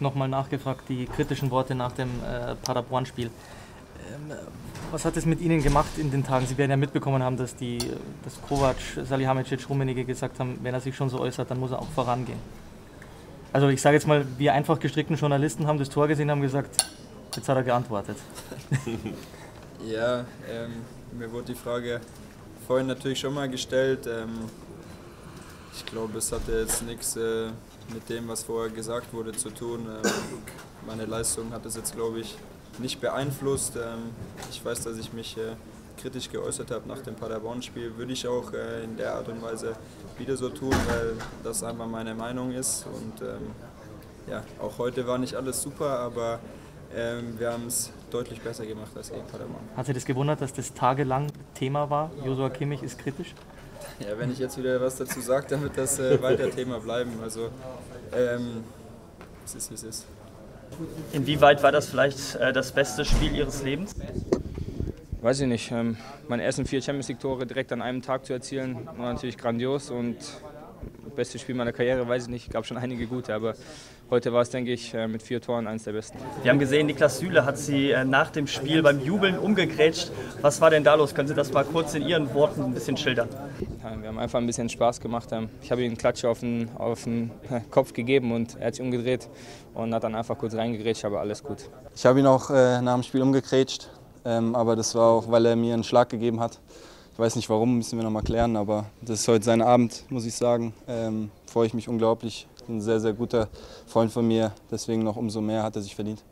nochmal nachgefragt, die kritischen Worte nach dem äh, Paderborn-Spiel. Ähm, was hat es mit Ihnen gemacht in den Tagen? Sie werden ja mitbekommen haben, dass, die, dass Kovac, Salihamidzic, Rummenigge gesagt haben, wenn er sich schon so äußert, dann muss er auch vorangehen. Also ich sage jetzt mal, wir einfach gestrickten Journalisten haben das Tor gesehen, haben gesagt, jetzt hat er geantwortet. ja, ähm, mir wurde die Frage vorhin natürlich schon mal gestellt. Ähm, ich glaube, es hatte jetzt nichts äh, mit dem, was vorher gesagt wurde, zu tun. Ähm, meine Leistung hat es jetzt, glaube ich, nicht beeinflusst. Ähm, ich weiß, dass ich mich äh, kritisch geäußert habe nach dem Paderborn-Spiel. Würde ich auch äh, in der Art und Weise wieder so tun, weil das einfach meine Meinung ist. Und ähm, ja, auch heute war nicht alles super, aber ähm, wir haben es deutlich besser gemacht als gegen Paderborn. Hat Sie das gewundert, dass das tagelang Thema war? Josua Kimmich ist kritisch? Ja, wenn ich jetzt wieder was dazu sage, dann wird das äh, weiter Thema bleiben. Also, ähm, es ist, wie es ist. Inwieweit war das vielleicht äh, das beste Spiel Ihres Lebens? Weiß ich nicht. Ähm, meine ersten vier Champions League-Tore direkt an einem Tag zu erzielen, war natürlich grandios und beste Spiel meiner Karriere, weiß ich nicht, gab schon einige gute, aber heute war es, denke ich, äh, mit vier Toren eines der besten. Wir haben gesehen, Niklas Süle hat Sie äh, nach dem Spiel beim Jubeln umgegrätscht. Was war denn da los? Können Sie das mal kurz in Ihren Worten ein bisschen schildern? Ja, wir haben einfach ein bisschen Spaß gemacht. Ähm, ich habe ihm einen Klatsch auf den, auf den Kopf gegeben und er hat sich umgedreht und hat dann einfach kurz reingegrätscht, aber alles gut. Ich habe ihn auch äh, nach dem Spiel umgegrätscht, ähm, aber das war auch, weil er mir einen Schlag gegeben hat. Ich weiß nicht warum, müssen wir noch mal klären, aber das ist heute sein Abend, muss ich sagen. Ähm, freue ich mich unglaublich. Ein sehr, sehr guter Freund von mir, deswegen noch umso mehr hat er sich verdient.